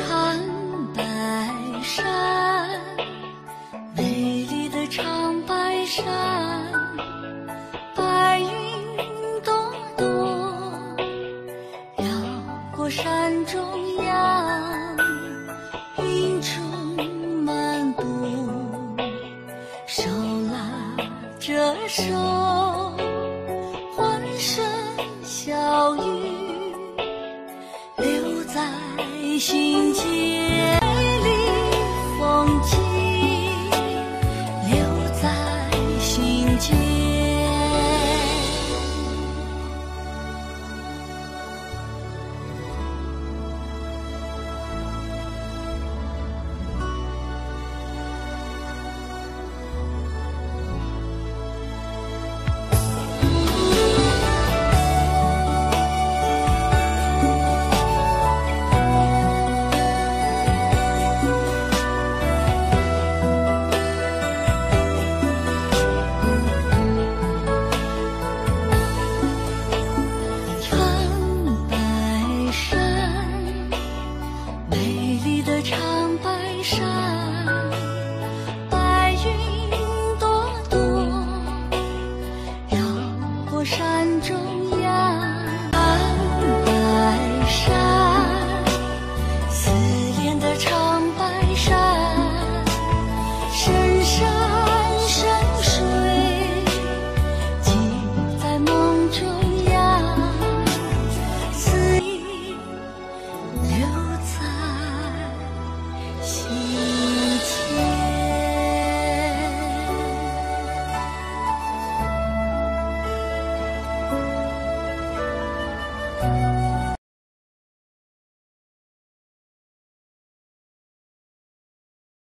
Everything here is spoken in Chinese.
长白山美丽的长白山，白云朵朵飘过山中央，云中漫步，手拉着手，欢声笑语。心间。山白云朵朵绕过山中央